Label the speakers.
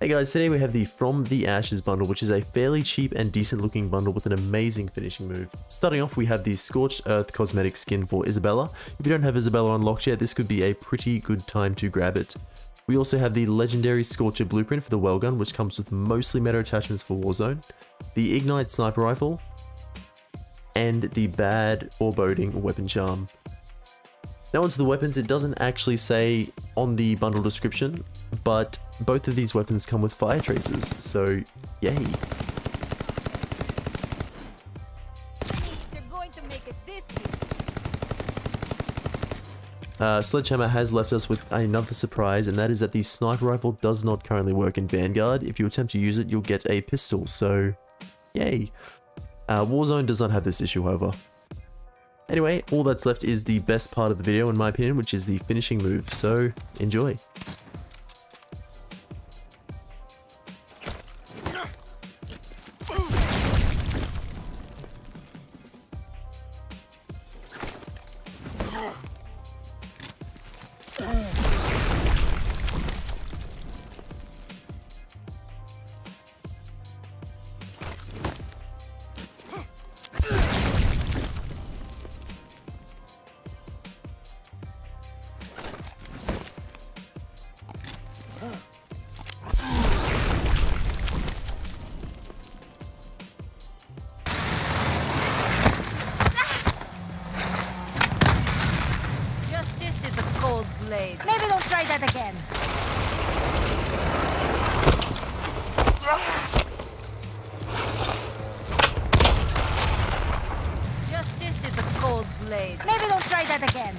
Speaker 1: Hey guys, today we have the From the Ashes bundle, which is a fairly cheap and decent looking bundle with an amazing finishing move. Starting off, we have the Scorched Earth cosmetic skin for Isabella. If you don't have Isabella unlocked yet, this could be a pretty good time to grab it. We also have the legendary Scorcher blueprint for the Welgun, which comes with mostly meta attachments for Warzone, the Ignite sniper rifle, and the bad foreboding weapon charm. Now onto the weapons, it doesn't actually say on the bundle description, but both of these weapons come with fire traces, so yay. Uh, Sledgehammer has left us with another surprise, and that is that the sniper rifle does not currently work in Vanguard. If you attempt to use it, you'll get a pistol, so yay. Uh, Warzone does not have this issue, however. Anyway, all that's left is the best part of the video in my opinion, which is the finishing move, so enjoy.
Speaker 2: Maybe don't try that again. Justice is a cold blade. Maybe don't try that again.